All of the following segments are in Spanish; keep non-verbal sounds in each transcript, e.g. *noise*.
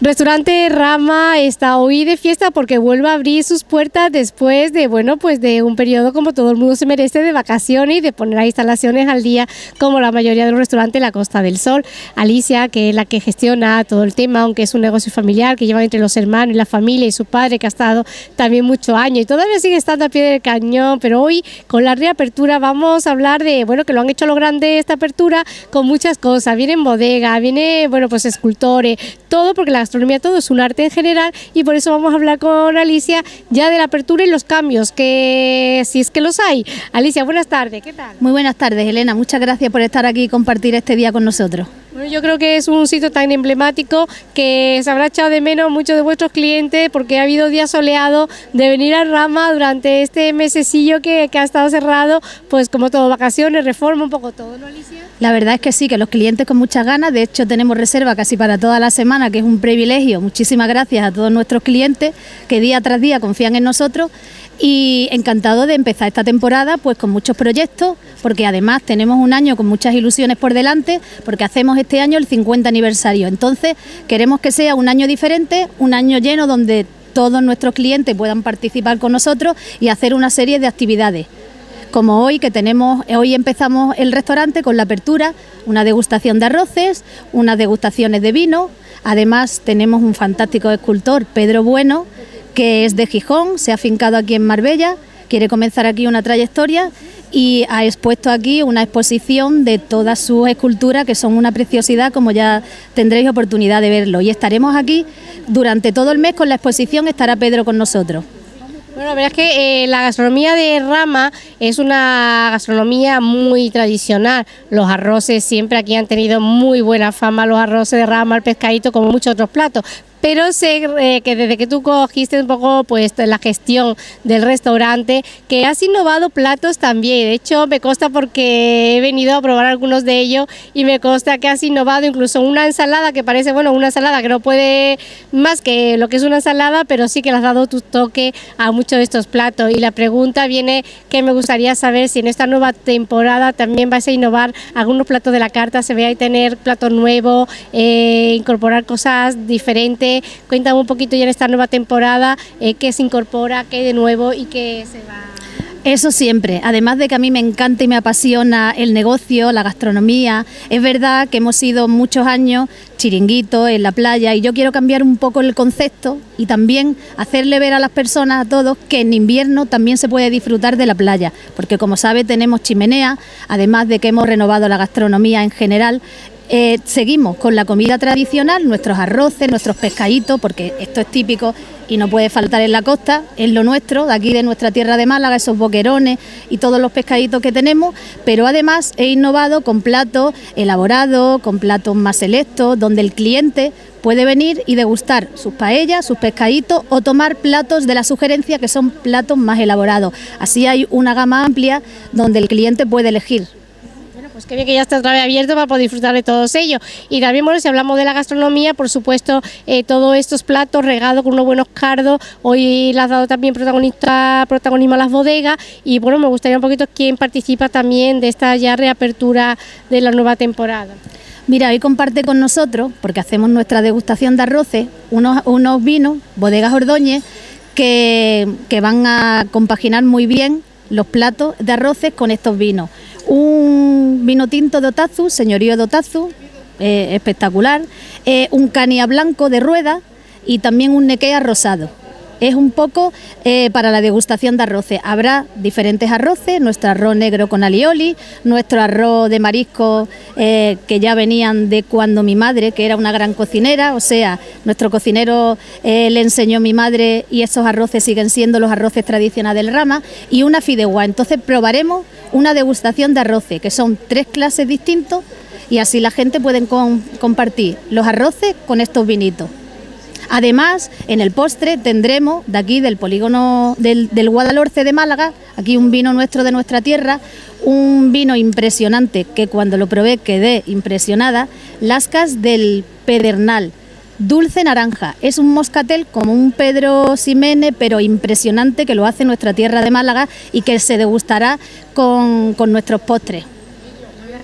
Restaurante Rama está hoy de fiesta porque vuelve a abrir sus puertas después de, bueno, pues de un periodo como todo el mundo se merece de vacaciones y de poner a instalaciones al día como la mayoría de los restaurantes en la Costa del Sol. Alicia, que es la que gestiona todo el tema, aunque es un negocio familiar que lleva entre los hermanos y la familia y su padre que ha estado también mucho años y todavía sigue estando a pie del cañón, pero hoy con la reapertura vamos a hablar de, bueno, que lo han hecho lo grande esta apertura con muchas cosas. Vienen bodega, viene, bueno, pues escultores, todo porque la gastronomía todo es un arte en general y por eso vamos a hablar con Alicia ya de la apertura y los cambios, que si es que los hay. Alicia, buenas tardes, ¿qué tal? Muy buenas tardes, Elena, muchas gracias por estar aquí y compartir este día con nosotros. Bueno, yo creo que es un sitio tan emblemático que se habrá echado de menos muchos de vuestros clientes porque ha habido días soleados de venir a Rama durante este mesecillo que, que ha estado cerrado, pues como todo, vacaciones, reforma, un poco todo, ¿no, Alicia? La verdad es que sí, que los clientes con muchas ganas, de hecho tenemos reserva casi para toda la semana, que es un privilegio. Muchísimas gracias a todos nuestros clientes que día tras día confían en nosotros y encantado de empezar esta temporada pues con muchos proyectos, porque además tenemos un año con muchas ilusiones por delante, porque hacemos este año el 50 aniversario. Entonces, queremos que sea un año diferente, un año lleno donde todos nuestros clientes puedan participar con nosotros y hacer una serie de actividades. Como hoy que tenemos, hoy empezamos el restaurante con la apertura, una degustación de arroces, unas degustaciones de vino, además tenemos un fantástico escultor, Pedro Bueno, que es de Gijón, se ha afincado aquí en Marbella, quiere comenzar aquí una trayectoria y ha expuesto aquí una exposición de todas sus esculturas que son una preciosidad como ya tendréis oportunidad de verlo y estaremos aquí durante todo el mes con la exposición estará Pedro con nosotros. Bueno, la verdad es que eh, la gastronomía de Rama es una gastronomía muy tradicional. Los arroces siempre aquí han tenido muy buena fama, los arroces de Rama, el pescadito, como muchos otros platos pero sé eh, que desde que tú cogiste un poco pues la gestión del restaurante, que has innovado platos también. De hecho, me consta porque he venido a probar algunos de ellos y me consta que has innovado incluso una ensalada que parece, bueno, una ensalada que no puede más que lo que es una ensalada, pero sí que le has dado tu toque a muchos de estos platos. Y la pregunta viene que me gustaría saber si en esta nueva temporada también vais a innovar algunos platos de la carta, se vea y tener platos nuevos, eh, incorporar cosas diferentes Cuéntame un poquito ya en esta nueva temporada eh, qué se incorpora, qué de nuevo y qué se va. Eso siempre, además de que a mí me encanta y me apasiona el negocio, la gastronomía, es verdad que hemos sido muchos años chiringuitos en la playa y yo quiero cambiar un poco el concepto y también hacerle ver a las personas, a todos, que en invierno también se puede disfrutar de la playa, porque como sabe tenemos chimenea, además de que hemos renovado la gastronomía en general eh, seguimos con la comida tradicional, nuestros arroces, nuestros pescaditos, porque esto es típico y no puede faltar en la costa, es lo nuestro, de aquí de nuestra tierra de Málaga, esos boquerones y todos los pescaditos que tenemos, pero además he innovado con platos elaborados, con platos más selectos, donde el cliente puede venir y degustar sus paellas, sus pescaditos o tomar platos de la sugerencia que son platos más elaborados. Así hay una gama amplia donde el cliente puede elegir pues qué bien que ya está otra vez abierto para poder disfrutar de todos ellos. Y también, bueno, si hablamos de la gastronomía, por supuesto, eh, todos estos platos regados con unos buenos cardos, hoy le has dado también protagonista, protagonismo a las bodegas y bueno, me gustaría un poquito quién participa también de esta ya reapertura de la nueva temporada. Mira, hoy comparte con nosotros, porque hacemos nuestra degustación de arroces, unos, unos vinos, bodegas Ordóñez, que, que van a compaginar muy bien los platos de arroces con estos vinos. Un vino tinto de Otazu, señorío de Otazu, eh, espectacular, eh, un cania blanco de rueda y también un nequea rosado es un poco eh, para la degustación de arroces. Habrá diferentes arroces, nuestro arroz negro con alioli, nuestro arroz de marisco eh, que ya venían de cuando mi madre, que era una gran cocinera, o sea, nuestro cocinero eh, le enseñó mi madre y esos arroces siguen siendo los arroces tradicionales del rama, y una fideuá. Entonces probaremos una degustación de arroces, que son tres clases distintos y así la gente puede compartir los arroces con estos vinitos. Además, en el postre tendremos de aquí del polígono del, Guadalhorce de Málaga, aquí un vino nuestro de nuestra tierra, un vino impresionante que cuando lo probé quedé impresionada, Lascas del Pedernal. Dulce naranja, es un moscatel como un Pedro Ximene, pero impresionante que lo hace nuestra tierra de Málaga y que se degustará con, con nuestros postres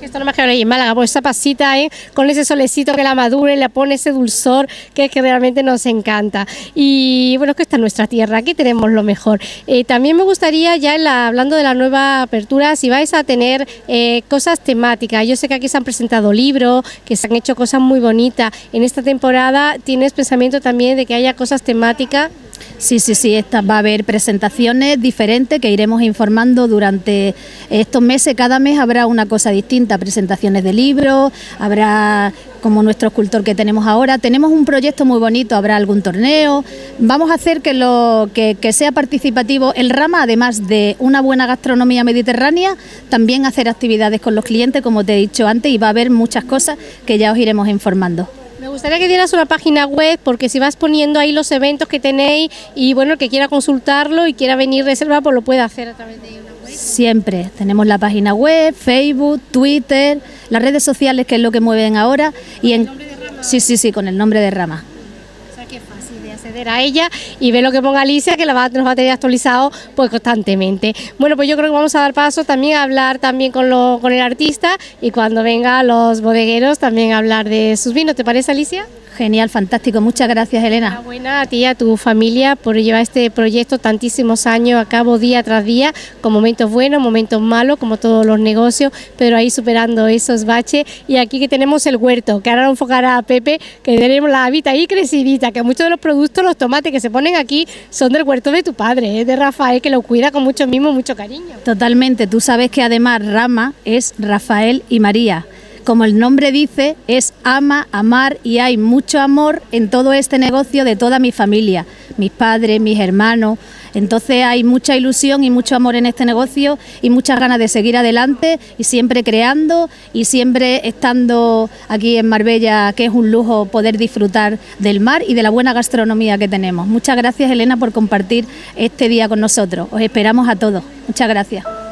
esto no me queda ahí en Málaga, pues esa pasita con ese solecito que la madure, le pone ese dulzor que es que realmente nos encanta. Y bueno, que esta es nuestra tierra, aquí tenemos lo mejor. Eh, también me gustaría, ya hablando de la nueva apertura, si vais a tener eh, cosas temáticas. Yo sé que aquí se han presentado libros, que se han hecho cosas muy bonitas. En esta temporada, ¿tienes pensamiento también de que haya cosas temáticas? Sí, sí, sí, esta, va a haber presentaciones diferentes que iremos informando durante estos meses. Cada mes habrá una cosa distinta, presentaciones de libros, habrá como nuestro escultor que tenemos ahora. Tenemos un proyecto muy bonito, habrá algún torneo. Vamos a hacer que, lo, que, sea participativo el rama, además de una buena gastronomía mediterránea, también hacer actividades con los clientes, como te he dicho antes, y va a haber muchas cosas que ya os iremos informando. Me gustaría que dieras una página web porque si vas poniendo ahí los eventos que tenéis y bueno, el que quiera consultarlo y quiera venir reservar, pues lo puede hacer a través de web. Siempre. Tenemos la página web, Facebook, Twitter, las redes sociales que es lo que mueven ahora y en Sí, sí, sí, con el nombre de Rama a ella y ve lo que ponga Alicia, que la va, nos va a tener actualizado pues constantemente. Bueno, pues yo creo que vamos a dar paso también a hablar también con, lo, con el artista y cuando venga los bodegueros también a hablar de sus vinos. ¿Te parece, Alicia? Genial, fantástico. Muchas gracias, Elena. Buena a ti y a tu familia por llevar este proyecto tantísimos años a cabo día tras día, con momentos buenos, momentos malos, como todos los negocios, pero ahí superando esos baches. Y aquí que tenemos el huerto, que ahora lo enfocará a Pepe, que tenemos la habita ahí crecidita, que muchos de los productos, los tomates que se ponen aquí, son del huerto de tu padre, ¿eh? de Rafael, que lo cuida con mucho mimo, mucho cariño. Totalmente. Tú sabes que además Rama es Rafael y María como el nombre dice, es ama, amar y hay mucho amor en todo este negocio de toda mi familia, mis padres, mis hermanos. Entonces hay mucha ilusión y mucho amor en este negocio y muchas ganas de seguir adelante y siempre creando y siempre estando aquí en Marbella, que es un lujo poder disfrutar del mar y de la buena gastronomía que tenemos. Muchas gracias Elena por compartir este día con nosotros. Os esperamos a todos. Muchas gracias.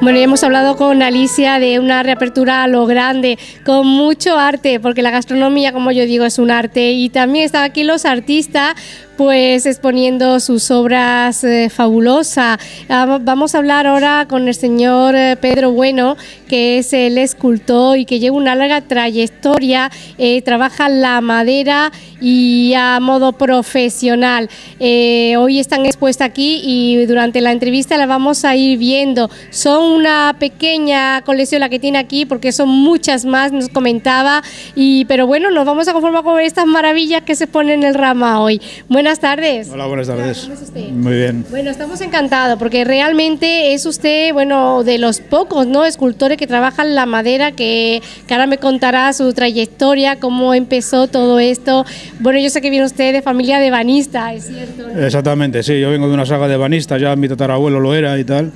Bueno, ya hemos hablado con Alicia de una reapertura a lo grande, con mucho arte, porque la gastronomía, como yo digo, es un arte. Y también están aquí los artistas pues exponiendo sus obras eh, fabulosas. Ah, vamos a hablar ahora con el señor eh, Pedro Bueno, que es el escultor y que lleva una larga trayectoria, eh, trabaja la madera y a modo profesional. hoy están expuestas aquí y durante la entrevista la vamos a ir viendo. Son una pequeña colección la que tiene aquí porque son muchas más, nos comentaba, y, pero bueno, nos vamos a conformar con estas maravillas que se ponen en el rama hoy. Buenas tardes. Hola, buenas tardes. ¿Cómo es usted? Muy bien. Bueno, estamos encantados porque realmente es usted, bueno, de los pocos, ¿no? Escultores que trabajan la madera, que, que ahora me contará su trayectoria, cómo empezó todo esto. Bueno, yo sé que viene usted de familia de banistas, ¿es cierto? Exactamente, sí, yo vengo de una saga de banistas, ya mi tatarabuelo lo era y tal.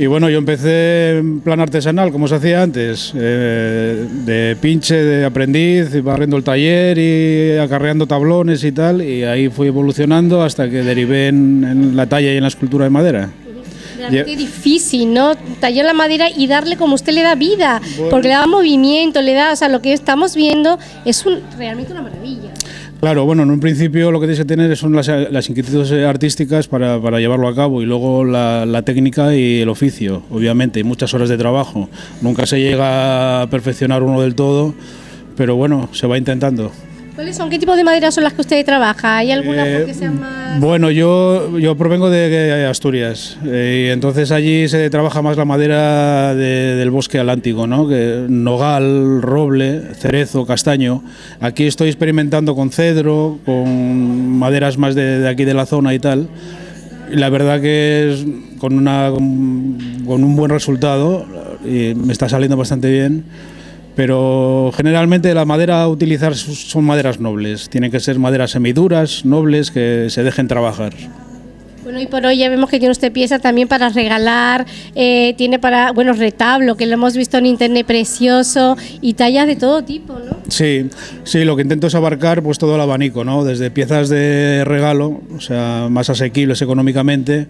Y bueno, yo empecé en plan artesanal, como se hacía antes, eh, de pinche, de aprendiz, barriendo el taller y acarreando tablones y tal, y ahí fui evolucionando hasta que derivé en, la talla y en la escultura de madera. Realmente difícil, ¿no? Tallar la madera y darle como usted le da vida, porque le da movimiento, le da, o sea, lo que estamos viendo es un, realmente una maravilla. Claro, bueno, en un principio lo que tienes que tener son las, inquietudes artísticas para, llevarlo a cabo y luego la, técnica y el oficio, obviamente, y muchas horas de trabajo. Nunca se llega a perfeccionar uno del todo, pero bueno, se va intentando. ¿Cuáles son? ¿Qué tipo de maderas son las que usted trabaja? ¿Hay alguna que eh, sean más...? Bueno, yo, yo provengo de Asturias eh, y entonces allí se trabaja más la madera del bosque atlántico, ¿no? Que, nogal, roble, cerezo, castaño. Aquí estoy experimentando con cedro, con maderas más de, de aquí de la zona y tal. Y la verdad que es con, una, con un buen resultado y me está saliendo bastante bien pero generalmente la madera a utilizar son maderas nobles, tienen que ser maderas semiduras, nobles, que se dejen trabajar. Bueno, y por hoy ya vemos que tiene usted pieza también para regalar, eh, tiene para, bueno, retablo, que lo hemos visto en internet precioso, y tallas de todo tipo, ¿no? Sí, sí, lo que intento es abarcar pues todo el abanico, ¿no? Desde piezas de regalo, o sea, más asequibles económicamente,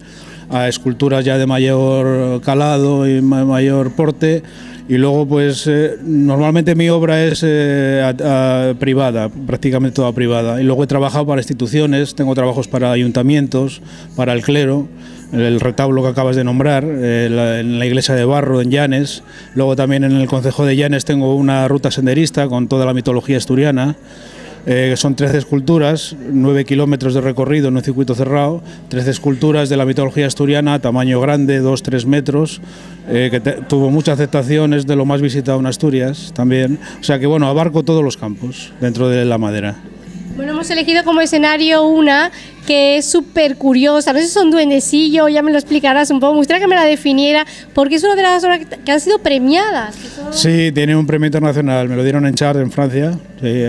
a esculturas ya de mayor calado y mayor porte, y luego, pues eh, normalmente mi obra es eh, privada, prácticamente toda privada. Y luego he trabajado para instituciones, tengo trabajos para ayuntamientos, para el clero, el retablo que acabas de nombrar, eh, en la iglesia de Barro, en Llanes. Luego también en el concejo de Llanes tengo una ruta senderista con toda la mitología asturiana. Eh, son 13 esculturas, 9 kilómetros de recorrido en un circuito cerrado, 13 esculturas de la mitología asturiana, tamaño grande, 2-3 metros, eh, que tuvo mucha aceptación, es de lo más visitado en Asturias también. O sea que bueno, abarco todos los campos dentro de la madera. Bueno, hemos elegido como escenario una que es súper curiosa, no sé si son duendecillo, ya me lo explicarás un poco, me gustaría que me la definiera, porque es una de las obras que han sido premiadas. Sí, tiene un premio internacional, me lo dieron en Char, en Francia,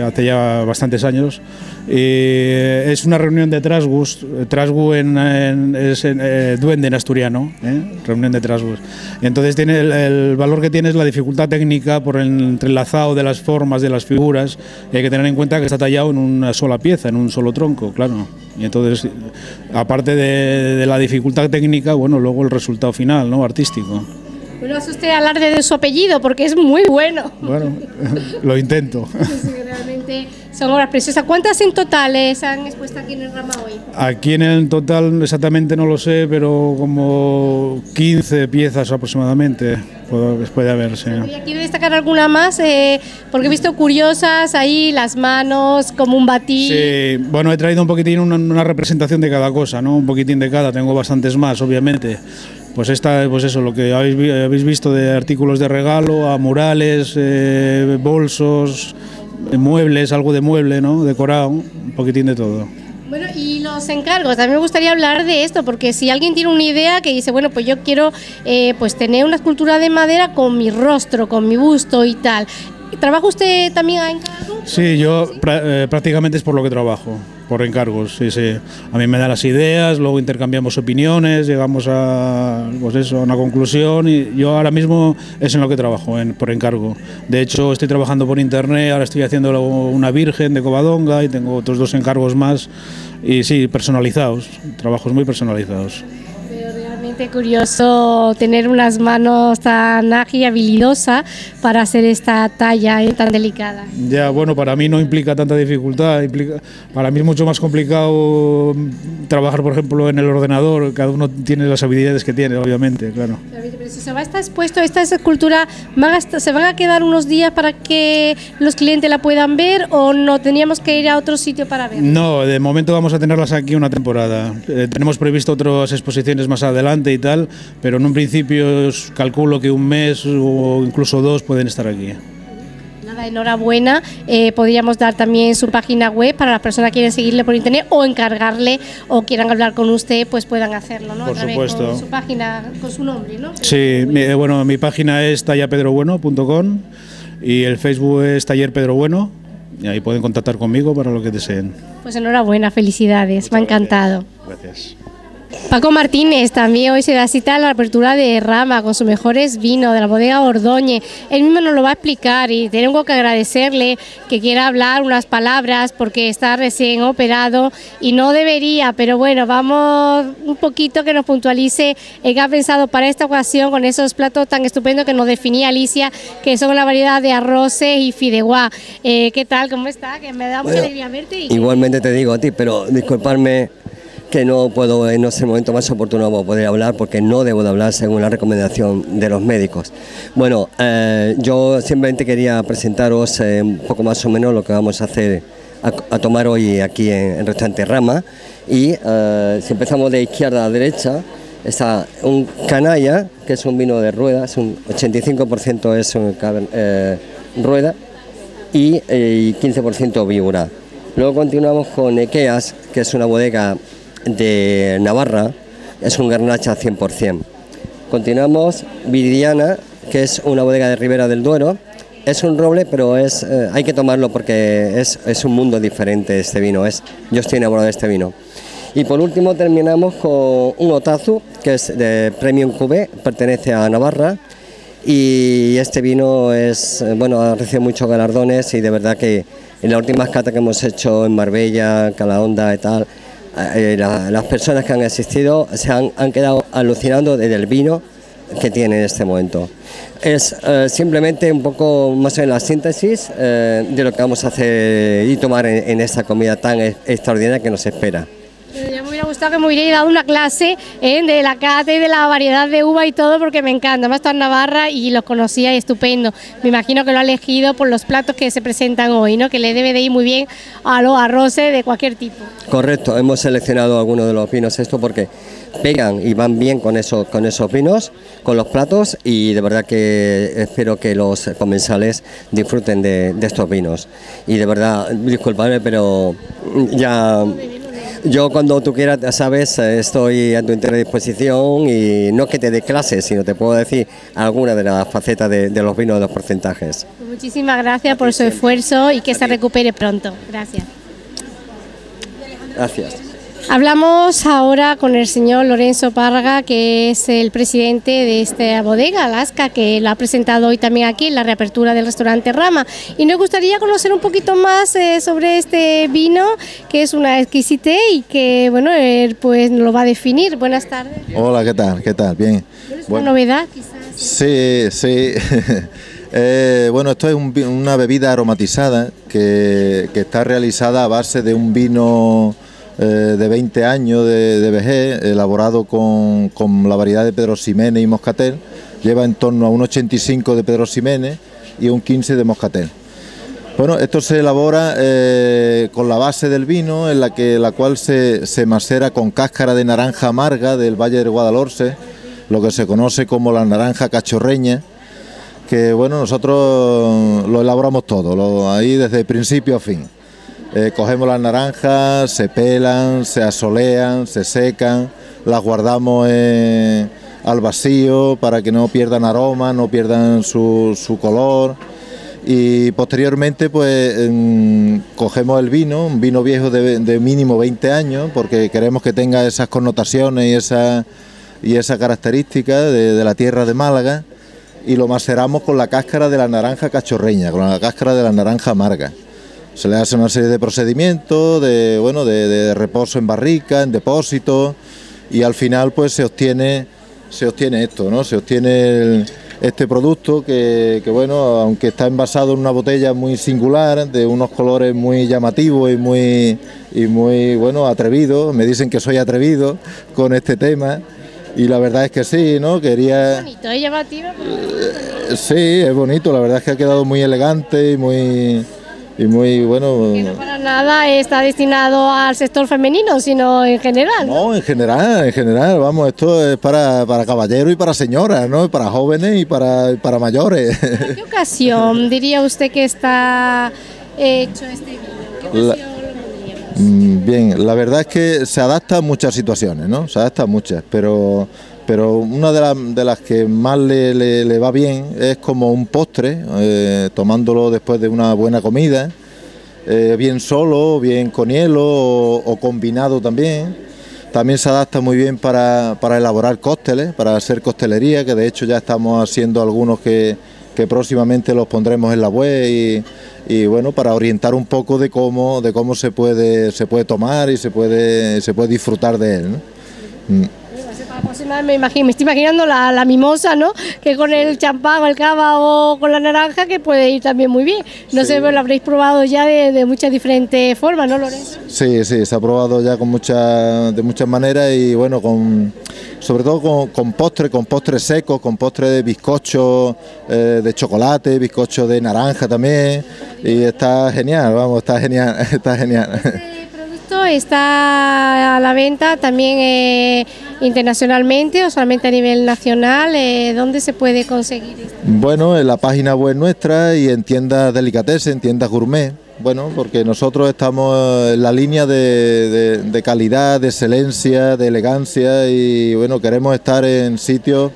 hace ya bastantes años. es una reunión de Trasgus, Trasgu en, es eh, duende en asturiano, ¿eh? reunión de Trasgus. Entonces tiene el, valor que tiene es la dificultad técnica por el entrelazado de las formas de las figuras, y hay que tener en cuenta que está tallado en una sola pieza, en un solo tronco, claro. Y entonces, aparte de, la dificultad técnica, bueno, luego el resultado final, ¿no? Artístico. Bueno, hace usted alarde de su apellido porque es muy bueno. Bueno, *laughs* lo intento. Sí, realmente son obras preciosas. ¿Cuántas en total se han expuesto aquí en el Rama hoy? Aquí en el total exactamente no lo sé, pero como 15 piezas aproximadamente puede, haber. Sí. ¿Quiere destacar alguna más? Eh, porque he visto curiosas ahí, las manos, como un batir. Sí, bueno, he traído un poquitín una, una representación de cada cosa, ¿no? Un poquitín de cada, tengo bastantes más, obviamente pues esta, pues eso, lo que habéis, habéis visto de artículos de regalo, a murales, eh, bolsos, muebles, algo de mueble, ¿no? Decorado, un poquitín de todo. Bueno, y los encargos, también me gustaría hablar de esto, porque si alguien tiene una idea que dice, bueno, pues yo quiero eh, pues tener una escultura de madera con mi rostro, con mi busto y tal, ¿trabaja usted también a encargo? Sí, yo eh, prácticamente es por lo que trabajo por encargos, sí, sí. A mí me da las ideas, luego intercambiamos opiniones, llegamos a, pues eso, a una conclusión y yo ahora mismo es en lo que trabajo, en, por encargo. De hecho, estoy trabajando por internet, ahora estoy haciendo una virgen de Covadonga y tengo otros dos encargos más y sí, personalizados, trabajos muy personalizados curioso tener unas manos tan ágil y habilidosa para hacer esta talla eh, tan delicada. Ya, bueno, para mí no implica tanta dificultad, implica, para mí es mucho más complicado trabajar, por ejemplo, en el ordenador, cada uno tiene las habilidades que tiene, obviamente, claro. Pero si se va a estar expuesto, esta escultura, ¿se van a quedar unos días para que los clientes la puedan ver o no teníamos que ir a otro sitio para verla? No, de momento vamos a tenerlas aquí una temporada. Eh, tenemos previsto otras exposiciones más adelante y tal, pero en un principio calculo que un mes o incluso dos pueden estar aquí. Nada, enhorabuena. Eh, podríamos dar también su página web para las personas que quieren seguirle por internet o encargarle o quieran hablar con usted, pues puedan hacerlo, ¿no? Por supuesto. Con su página, con su nombre, ¿no? Sí, eh, bueno, mi página es tallapedrobueno.com y el Facebook es Taller Pedro Bueno y ahí pueden contactar conmigo para lo que deseen. Pues enhorabuena, felicidades, me ha encantado. Gracias. Paco Martínez también hoy se da cita a la apertura de Rama con sus mejores vinos de la bodega Ordoñe. Él mismo nos lo va a explicar y tengo que agradecerle que quiera hablar unas palabras porque está recién operado y no debería, pero bueno, vamos un poquito que nos puntualice qué ha pensado para esta ocasión con esos platos tan estupendos que nos definía Alicia, que son la variedad de arroces y fideuá. Eh, ¿Qué tal? ¿Cómo está? Que me da mucha alegría verte. igualmente te digo a ti, pero disculparme que no puedo en ese momento más oportuno poder hablar porque no debo de hablar según la recomendación de los médicos. Bueno, eh, yo simplemente quería presentaros eh, un poco más o menos lo que vamos a hacer, a, tomar hoy aquí en el restaurante Rama y eh, si empezamos de izquierda a derecha está un canalla, que es un vino de rueda, es un 85% es un, rueda y, y 15% víbora. Luego continuamos con Equeas, que es una bodega de Navarra, es un garnacha 100%. Continuamos, Viridiana, que es una bodega de Ribera del Duero. Es un roble, pero es, eh, hay que tomarlo porque es, un mundo diferente este vino. Es, yo estoy enamorado de este vino. Y por último terminamos con un Otazu, que es de Premium Cubé, pertenece a Navarra. Y este vino es, eh, bueno, ha recibido muchos galardones y de verdad que en las últimas catas que hemos hecho en Marbella, Calahonda y tal, eh, las personas que han asistido se han, han quedado alucinando del vino que tiene en este momento. Es eh, simplemente un poco más en la síntesis eh, de lo que vamos a hacer y tomar en, esta comida tan extraordinaria que nos espera. Gustado que me hubierais dado una clase eh, de la cata y de la variedad de uva y todo, porque me encanta. Además, está en Navarra y los conocía y estupendo. Me imagino que lo ha elegido por los platos que se presentan hoy, ¿no? que le debe de ir muy bien a los arroces de cualquier tipo. Correcto, hemos seleccionado algunos de los vinos esto porque pegan y van bien con, eso, con esos vinos, con los platos y de verdad que espero que los comensales disfruten de, estos vinos. Y de verdad, disculpadme, pero ya... Yo cuando tú quieras, sabes, estoy a tu entera disposición y no que te dé clases, sino te puedo decir alguna de las facetas de, los vinos de los porcentajes. Muchísimas gracias por su esfuerzo y que se recupere pronto. Gracias. Gracias. Hablamos ahora con el señor Lorenzo Parga, que es el presidente de esta bodega, Alaska, que lo ha presentado hoy también aquí en la reapertura del restaurante Rama. Y nos gustaría conocer un poquito más eh, sobre este vino, que es una exquisite y que, bueno, él pues nos lo va a definir. Buenas tardes. Hola, ¿qué tal? ¿Qué tal? Bien. ¿Es una novedad, quizás? Sí, sí. *laughs* Eh, bueno, esto es una bebida aromatizada que, que está realizada a base de un vino eh, de 20 años de, de vejez, elaborado con, con, la variedad de Pedro Ximénez y Moscatel. Lleva en torno a un 85 de Pedro Ximénez y un 15 de Moscatel. Bueno, esto se elabora eh, con la base del vino, en la, que, la cual se, se macera con cáscara de naranja amarga del Valle del Guadalhorce, lo que se conoce como la naranja cachorreña, que bueno, nosotros lo elaboramos todo, ahí desde principio a fin. Eh, cogemos las naranjas, se pelan, se asolean, se secan, las guardamos al vacío para que no pierdan aroma, no pierdan su, color y posteriormente pues cogemos el vino, un vino viejo de, mínimo 20 años porque queremos que tenga esas connotaciones y esa, y característica de, la tierra de Málaga y lo maceramos con la cáscara de la naranja cachorreña, con la cáscara de la naranja amarga. Se le hace una serie de procedimientos, de, bueno, de, reposo en barrica, en depósito, y al final pues se obtiene, se obtiene esto, ¿no? Se obtiene este producto que, bueno, aunque está envasado en una botella muy singular, de unos colores muy llamativos y muy, y muy bueno, atrevidos, me dicen que soy atrevido con este tema. Y la verdad es que sí, ¿no? Quería... Es bonito, es llamativo. Sí, es bonito, la verdad es que ha quedado muy elegante y muy, y muy bueno. Que no para nada está destinado al sector femenino, sino en general. No, en general, en general, vamos, esto es para, para caballeros y para señoras, ¿no? Para jóvenes y para, para mayores. ¿En qué ocasión *laughs* diría usted que está hecho este vino? Mm, bien, la verdad es que se adapta a muchas situaciones, ¿no? Se adapta a muchas, pero pero una de, las que más le, va bien es como un postre, eh, tomándolo después de una buena comida, eh, bien solo, bien con hielo o, combinado también. También se adapta muy bien para, elaborar cócteles, para hacer costelería, que de hecho ya estamos haciendo algunos que, próximamente los pondremos en la web y, bueno, para orientar un poco de cómo, de cómo se puede, se puede tomar y se puede, se puede disfrutar de él. Mm me, imagino, me estoy imaginando la, mimosa, ¿no? Que con el champán, el cava o con la naranja, que puede ir también muy bien. No sé, lo habréis probado ya de, muchas diferentes formas, ¿no, Lorenzo? Sí, sí, se ha probado ya con muchas, de muchas maneras y bueno, con sobre todo con, con postres, con postres secos, con postres de bizcocho eh, de chocolate, bizcocho de naranja también. Y está genial, vamos, está genial, *laughs* está genial. Está a la venta también eh, internacionalmente o solamente a nivel nacional. Eh, ¿Dónde se puede conseguir esto? Bueno, en la página web nuestra y en tiendas delicatessen, en tiendas gourmet. Bueno, porque nosotros estamos en la línea de, calidad, de excelencia, de elegancia y bueno, queremos estar en sitios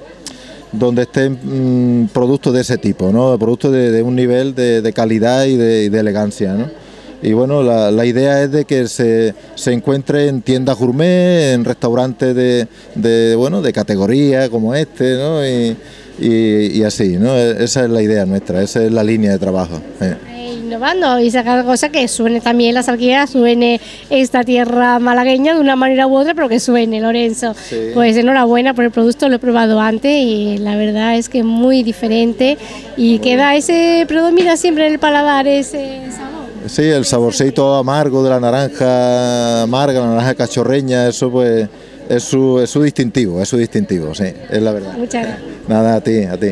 donde estén mm, productos de ese tipo, ¿no? productos de, un nivel de, calidad y de, elegancia. ¿no? Y bueno, la, la, idea es de que se, se, encuentre en tiendas gourmet, en restaurantes de, de bueno, de categoría como este, ¿no? Y, y, y, así, ¿no? Esa es la idea nuestra, esa es la línea de trabajo. Eh. Innovando y sacar cosas que suene también la salguera, suene esta tierra malagueña de una manera u otra, pero que suene, Lorenzo. Sí. Pues enhorabuena por el producto, lo he probado antes y la verdad es que es muy diferente y queda ese, predomina siempre en el paladar ese sabor. Sí, el saborcito amargo de la naranja amarga, la naranja cachorreña, eso pues es su, es su distintivo, es su distintivo, sí, es la verdad. Muchas gracias. Nada, a ti, a ti.